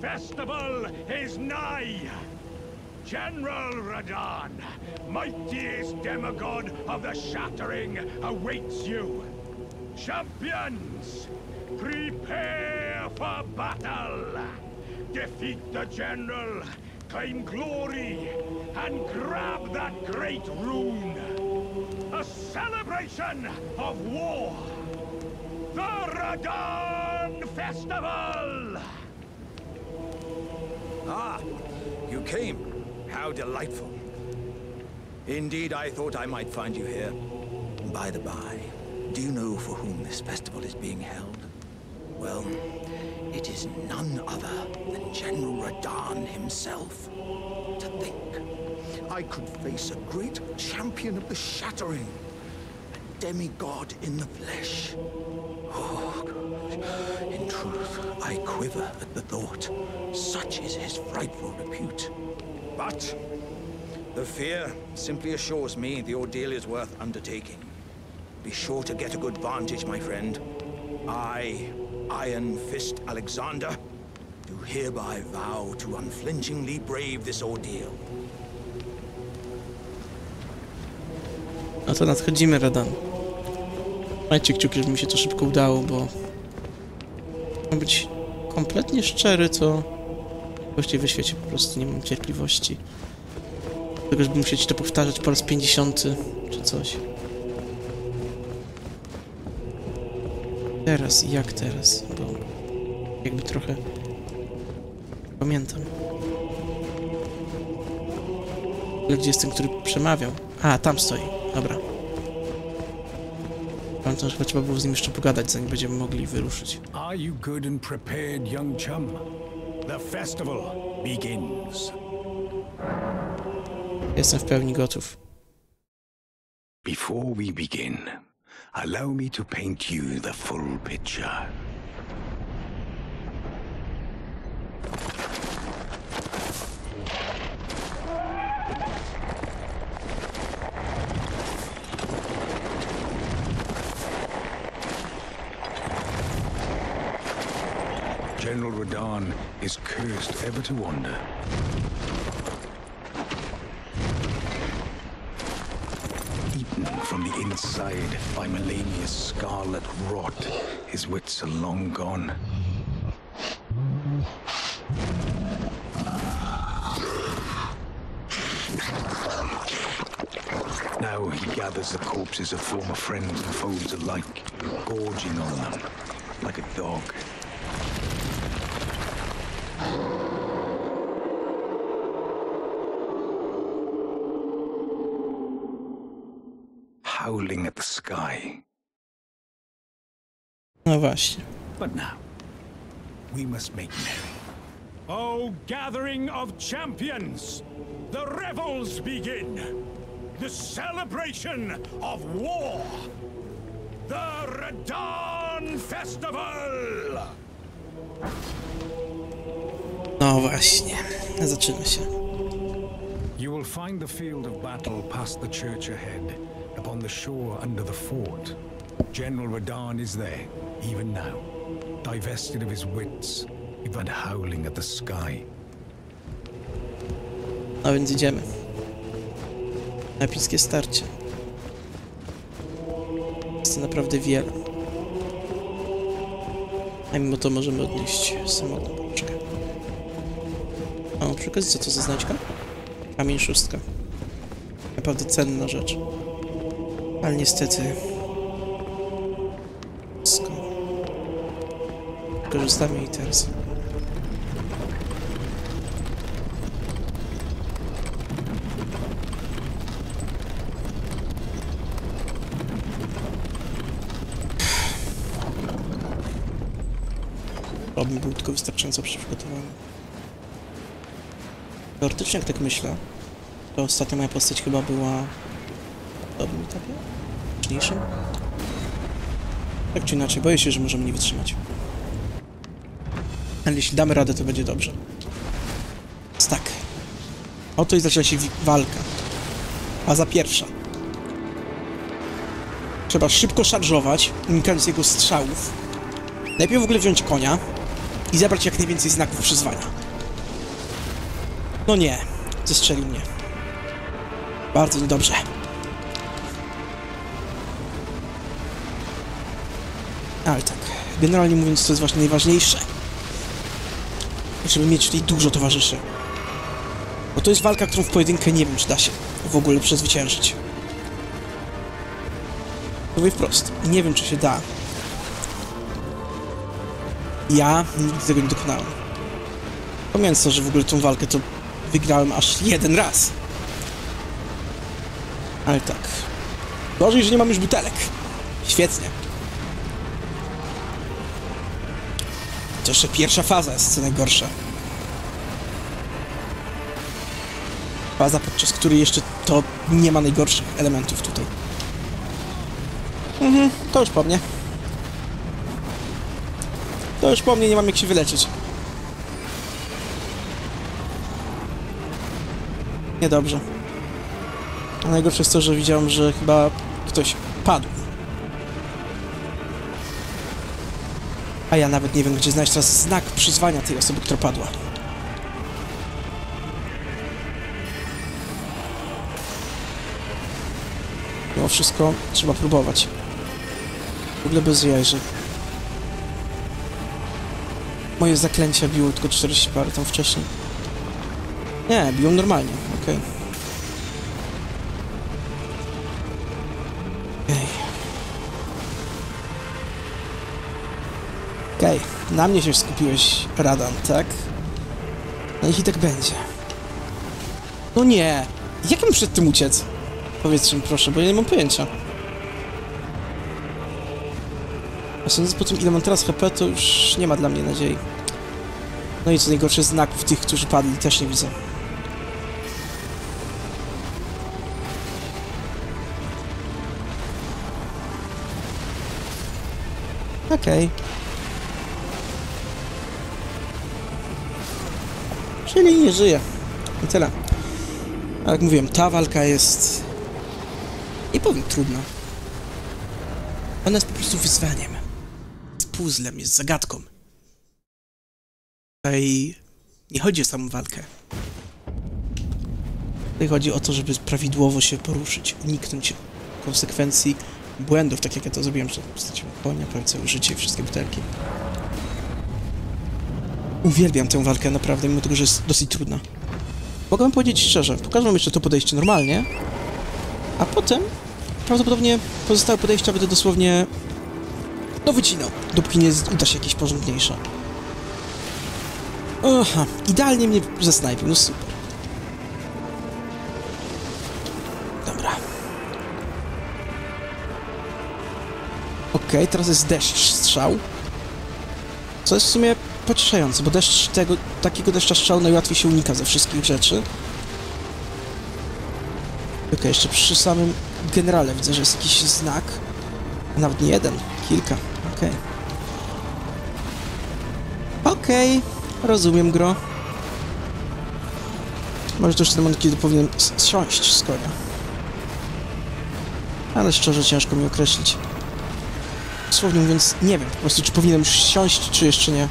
Festival is nigh. General Radan, mightiest demigod of the Shattering, awaits you. Champions, prepare for battle. Defeat the general, claim glory, and grab that great rune. A celebration of war. The Radan Festival! Ah, you came. How delightful. Indeed, I thought I might find you here. By the by, do you know for whom this festival is being held? Well, it is none other than General Radan himself. To think, I could face a great champion of the Shattering, a demigod in the flesh. Oh. In truth, I quiver at the thought. Such is his frightful repute. But the fear simply assures me the ordeal is worth undertaking. Be sure to get a good vantage, my friend. I, Iron Fist Alexander, do hereby vow to unflinchingly brave this ordeal. No to nadchodzimy, Radan. Majcie kciuki, żeby mi się to szybko udało, bo... Mam być kompletnie szczery, to... Właściwie w świecie po prostu nie mam cierpliwości. Tego, żeby musieć to powtarzać po raz 50 czy coś. Teraz, jak teraz? Bo jakby trochę pamiętam. Ale gdzie jest ten, który przemawiał? A, tam stoi. Dobra. Pamiętam, że trzeba było z nim jeszcze pogadać, zanim będziemy mogli wyruszyć. Are you good and prepared, young chum? The festival begins. Jestem w pełni gotów. Before we begin, allow me to paint you the full picture. General Radon is cursed ever to wander. The inside by Melania's scarlet rot. His wits are long gone. Now he gathers the corpses of former friends and foes alike, gorging on them like a dog. Howling at the sky. No właśnie. But now, we must make merry. O gathering of champions! The revels begin! The celebration of war! The Radon Festival! No właśnie. Zaczyna się. You will find the field of battle past the church ahead, upon the shore under the fort. General Radon is there, even now, divested of his wits, but howling at the sky. No więc idziemy. Epickie starcie. Jest to naprawdę wiele. A mimo to możemy odnieść samolot. Czekaj. O, przy okazji, co to za znaczka? Kamień szóstka. Naprawdę cenna rzecz. Ale niestety... Korzystamy i teraz. Obym był tylko wystarczająco przygotowany. Teoretycznie, jak tak myślę, to ostatnia moja postać chyba była dobrym etapie? Wcześniejszym? Tak czy inaczej, boję się, że możemy nie wytrzymać. Ale jeśli damy radę, to będzie dobrze. Więc tak. Oto i zaczyna się walka. Faza pierwsza. Trzeba szybko szarżować, unikając jego strzałów. Najpierw w ogóle wziąć konia i zebrać jak najwięcej znaków przyzwania. No nie, zestrzelił mnie. Bardzo niedobrze. Ale tak, generalnie mówiąc, to jest właśnie najważniejsze. Żeby mieć tutaj dużo towarzyszy. Bo to jest walka, którą w pojedynkę nie wiem, czy da się w ogóle przezwyciężyć. Mówię wprost, nie wiem, czy się da. Ja nigdy tego nie dokonałem. Pomijając to, że w ogóle tą walkę to wygrałem aż jeden raz. Ale tak. Gorzej, że nie mam już butelek. Świetnie. To jeszcze pierwsza faza jest co najgorsza. Faza, podczas której jeszcze to nie ma najgorszych elementów tutaj. Mhm, to już po mnie. To już po mnie, nie mam jak się wyleczyć. Niedobrze. A najgorsze jest to, że widziałem, że chyba ktoś padł. A ja nawet nie wiem, gdzie znaleźć teraz znak przyzwania tej osoby, która padła. Mimo wszystko trzeba próbować. W ogóle bez jaj, że moje zaklęcia biło tylko 40 parę tam wcześniej. Nie, biją normalnie, okej. Na mnie się skupiłeś, Radan, tak? No i tak będzie. No nie! Jak mam przed tym uciec? Powiedzcie mi proszę, bo ja nie mam pojęcia. A sądząc po tym, ile mam teraz HP, to już nie ma dla mnie nadziei. No i co najgorsze, znaków tych, którzy padli, też nie widzę. Okej. Czyli nie żyje. I tyle. Ale jak mówiłem, ta walka jest... Nie powiem trudna. Ona jest po prostu wyzwaniem. Jest puzzlem, jest zagadką. Tutaj nie chodzi o samą walkę. Tutaj chodzi o to, żeby prawidłowo się poruszyć, uniknąć konsekwencji błędów, tak jak ja to zrobiłem, że straciłem konia, prawie całe życie i wszystkie butelki. Uwielbiam tę walkę naprawdę, mimo tego, że jest dosyć trudna. Mogę wam powiedzieć szczerze, pokażę wam jeszcze to podejście normalnie, a potem prawdopodobnie pozostałe podejścia będę dosłownie no wycinał, dopóki nie uda się jakieś porządniejsze. Aha, idealnie mnie zasnajpił, no super. Dobra. Okej, teraz jest deszcz strzał. Co jest w sumie pocieszające, bo deszcz tego, takiego deszcza strzału najłatwiej się unika ze wszystkich rzeczy. Okej, jeszcze przy samym generale widzę, że jest jakiś znak. Nawet nie jeden, kilka. Okej. Okej, rozumiem gro. Może to już ten moment, kiedy powinienem s- zsiąść z konia. Ale szczerze ciężko mi określić. Słownie mówiąc, nie wiem po prostu, czy powinienem już siąść, czy jeszcze nie.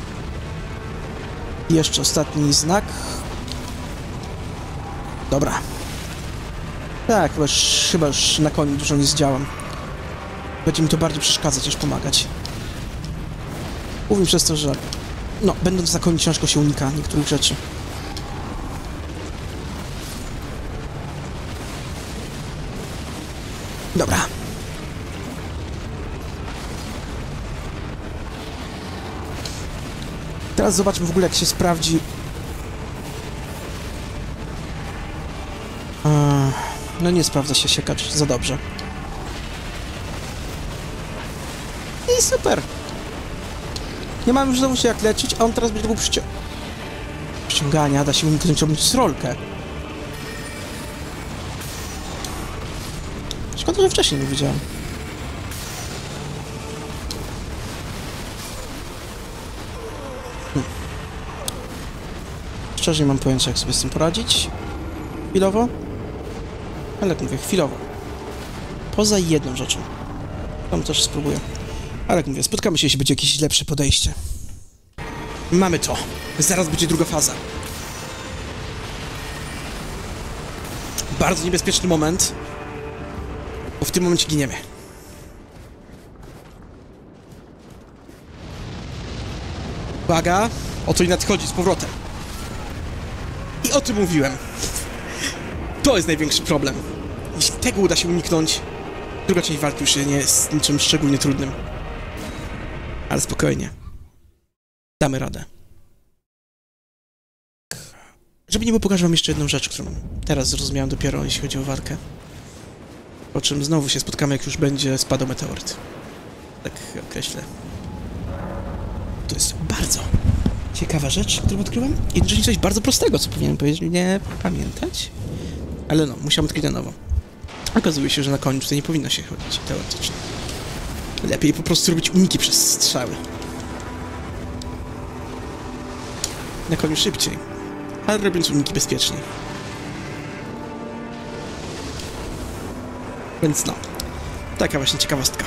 Jeszcze ostatni znak. Dobra. Tak, chyba już, chyba już na koniu dużo nie zdziałam. Będzie mi to bardziej przeszkadzać niż pomagać. Mówię przez to, że no, będąc na koniu ciężko się unika niektórych rzeczy. Teraz zobaczmy w ogóle jak się sprawdzi... No nie sprawdza się siekacz za dobrze. I super! Nie mam już znowu się jak leczyć, a on teraz będzie mógł przycią... Przyciągania, da się uniknąć rolkę. Szkoda, że wcześniej nie wiedziałem. Szczerze nie mam pojęcia, jak sobie z tym poradzić. Chwilowo. Ale jak mówię, chwilowo. Poza jedną rzeczą. Tam też spróbuję. Ale jak mówię, spotkamy się, jeśli będzie jakieś lepsze podejście. Mamy to. Zaraz będzie druga faza. Bardzo niebezpieczny moment. Bo w tym momencie giniemy. Uwaga, oto i nadchodzi z powrotem. I o tym mówiłem. To jest największy problem. Jeśli tego uda się uniknąć, druga część walki już nie jest niczym szczególnie trudnym. Ale spokojnie. Damy radę. Żeby nie było, pokażę wam jeszcze jedną rzecz, którą teraz zrozumiałem dopiero, jeśli chodzi o walkę. Po czym znowu się spotkamy, jak już będzie spadał meteoryt. Tak określę. To jest bardzo ciekawa rzecz, którą odkryłem. I jednocześnie coś bardzo prostego, co powinienem powiedzieć, nie pamiętać. Ale no, musiałem odkryć na nowo. Okazuje się, że na koniu tutaj nie powinno się chodzić, teoretycznie. Lepiej po prostu robić uniki przez strzały. Na koniu szybciej, ale robiąc uniki bezpieczniej. Więc no, taka właśnie ciekawostka.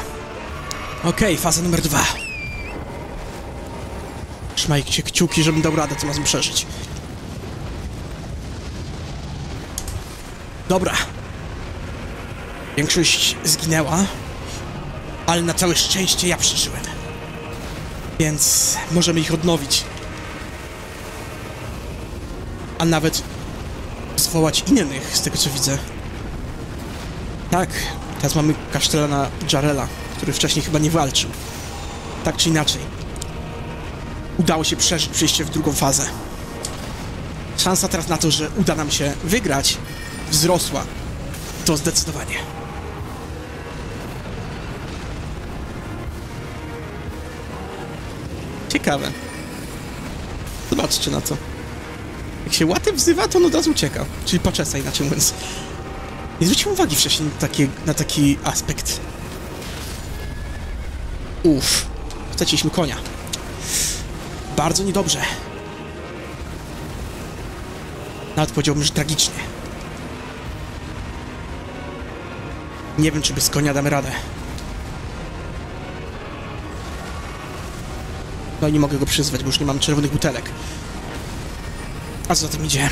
Okej, faza numer dwa. Trzymajcie kciuki, żebym dał radę tym razem przeżyć. Dobra. Większość zginęła, ale na całe szczęście ja przeżyłem. Więc możemy ich odnowić. A nawet zwołać innych, z tego co widzę. Tak, teraz mamy kasztelana Jarela, który wcześniej chyba nie walczył. Tak czy inaczej. Udało się przeżyć przejście w drugą fazę. Szansa teraz na to, że uda nam się wygrać, wzrosła. To zdecydowanie. Ciekawe. Zobaczcie na to. Jak się łaty wzywa, to on od razu ucieka. Czyli paczesa, inaczej mówiąc. Nie zwróciłem uwagi wcześniej na taki, na taki aspekt. Uff. Straciliśmy konia. Bardzo niedobrze. Nawet powiedziałbym, że tragicznie. Nie wiem, czy bez konia damy radę. No i nie mogę go przyzwać, bo już nie mam czerwonych butelek. A co za tym idzie?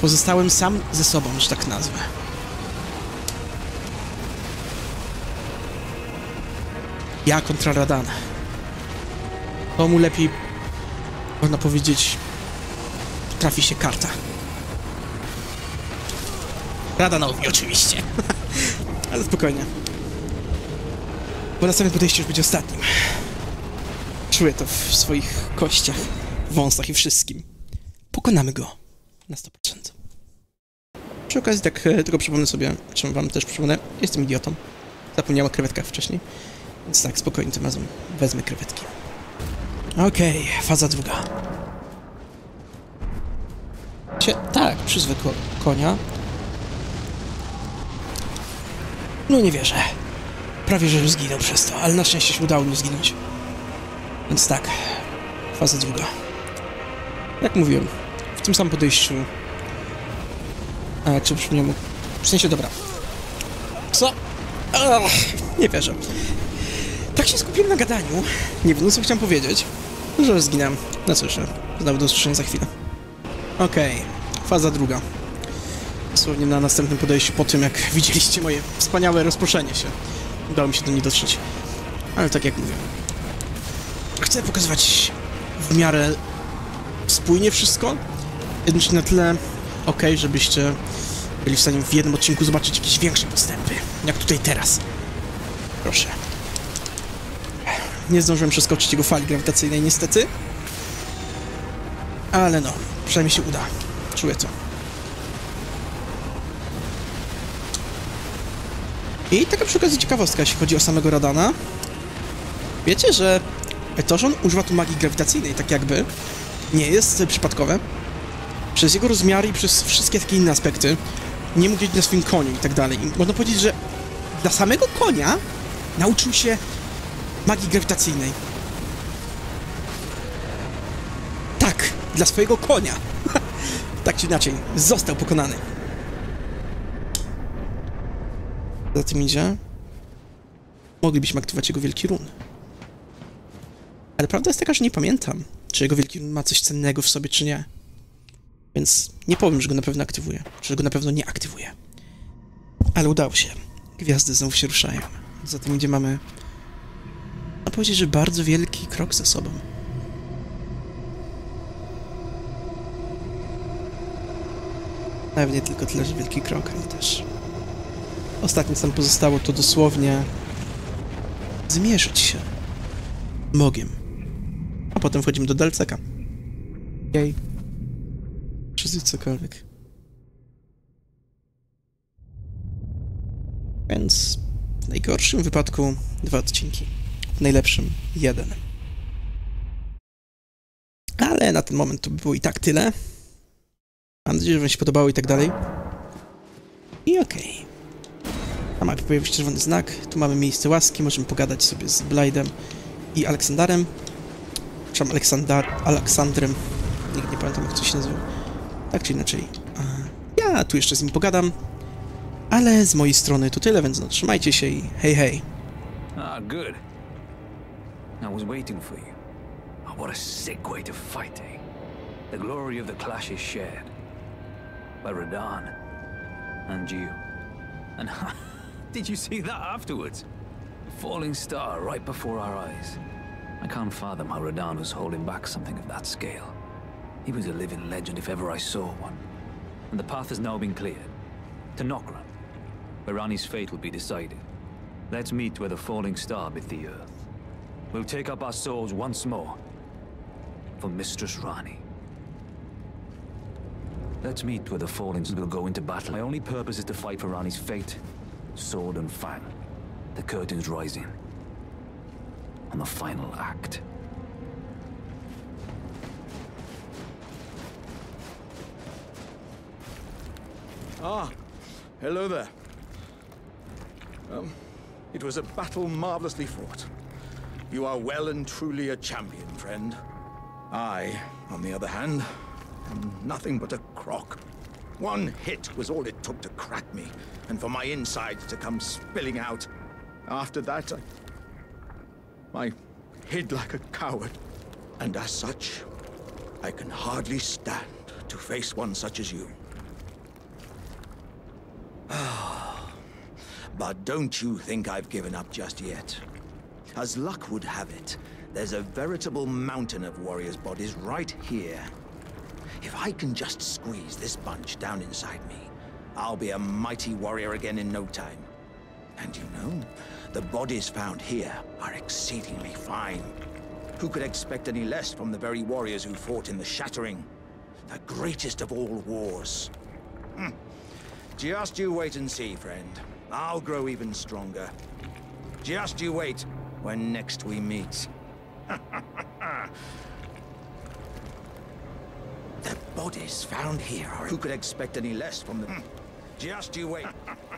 Pozostałem sam ze sobą, że tak nazwę. Ja kontra Radan. Komu lepiej, można powiedzieć, trafi się karta. Radanowi oczywiście. Ale spokojnie. Bo następne podejście już będzie ostatnim. Czuję to w swoich kościach, wąsach i wszystkim. Pokonamy go na 100%. Przy okazji tak e, tylko przypomnę sobie, czym wam też przypomnę, jestem idiotą. Zapomniałem o krewetkach wcześniej. Więc tak, spokojnie tym razem wezmę krewetki. Okej, faza druga. Cie, tak, przyzwę ko konia. No nie wierzę. Prawie, że zginął przez to, ale na szczęście się udało mi zginąć. Więc tak, faza druga. Jak mówiłem, w tym samym podejściu... A, sobie przypomniałem... W sensie, dobra. Co? Ach, nie wierzę. Tak się skupiłem na gadaniu, nie wiem, co chciałem powiedzieć, że zginąłem. No cóż, znowu do usłyszenia za chwilę. Okej, okay. faza druga. Dosłownie na następnym podejściu, po tym jak widzieliście moje wspaniałe rozproszenie się. Udało mi się do niej dotrzeć. Ale tak jak mówię, chcę pokazywać w miarę spójnie wszystko, jednocześnie na tyle ok, żebyście byli w stanie w jednym odcinku zobaczyć jakieś większe postępy, jak tutaj teraz. Proszę. Nie zdążyłem przeskoczyć jego fali grawitacyjnej niestety. Ale no, przynajmniej się uda. Czuję to. I taka przy okazji ciekawostka, jeśli chodzi o samego Radana. Wiecie, że to, że on używa tu magii grawitacyjnej, tak jakby, nie jest przypadkowe. Przez jego rozmiary i przez wszystkie takie inne aspekty nie mógł jeździć na swoim koniu i tak dalej. I można powiedzieć, że dla samego konia nauczył się magii grawitacyjnej. Tak, dla swojego konia. tak czy inaczej, został pokonany. Za tym idzie. Moglibyśmy aktywować jego wielki run. Ale prawda jest taka, że nie pamiętam, czy jego wielki run ma coś cennego w sobie, czy nie. Więc nie powiem, że go na pewno aktywuję, że go na pewno nie aktywuję. Ale udało się. Gwiazdy znowu się ruszają. Za tym idzie mamy... Można powiedzieć, że bardzo wielki krok za sobą. Nawet nie tylko tyle, że wielki krok, ale też... Ostatnie, co nam pozostało, to dosłownie... zmierzyć się. Bogiem. A potem wchodzimy do Delceka. Jej. Czy cokolwiek. Więc w najgorszym wypadku dwa odcinki. Najlepszym jeden. Ale na ten moment to by było i tak tyle. Mam nadzieję, że wam się podobało i tak dalej. I okej. Okay. Na mapie pojawił się czerwony znak. Tu mamy miejsce łaski. Możemy pogadać sobie z Blade'em i Aleksandarem. Przepraszam, Aleksandar, Aleksandrem. Nikt nie pamiętam, jak to się nazywa. Tak czy inaczej. Ja tu jeszcze z nim pogadam. Ale z mojej strony to tyle, więc no, trzymajcie się i hej, hej. Ah, good. I was waiting for you. Oh, what a sick way to fight, eh? The glory of the clash is shared. By Radan. And you. And did you see that afterwards? A falling star right before our eyes. I can't fathom how Radan was holding back something of that scale. He was a living legend if ever I saw one. And the path has now been cleared. To Nokran, where Rani's fate will be decided. Let's meet where the falling star bit the earth. We'll take up our souls once more, for Mistress Rani. Let's meet where the Fallings will go into battle. My only purpose is to fight for Rani's fate, sword and fang. The curtain's rising. On the final act. Ah, hello there. Um, it was a battle marvelously fought. You are well and truly a champion, friend. I, on the other hand, am nothing but a crock. One hit was all it took to crack me, and for my insides to come spilling out. After that, I, I hid like a coward. And as such, I can hardly stand to face one such as you. Ah, but don't you think I've given up just yet. As luck would have it, there's a veritable mountain of warriors' bodies right here. If I can just squeeze this bunch down inside me, I'll be a mighty warrior again in no time. And you know, the bodies found here are exceedingly fine. Who could expect any less from the very warriors who fought in the Shattering? The greatest of all wars. Hmm. Just you wait and see, friend. I'll grow even stronger. Just you wait when next we meet. the bodies found here are... Who could expect any less from the... Hmm. Just you wait.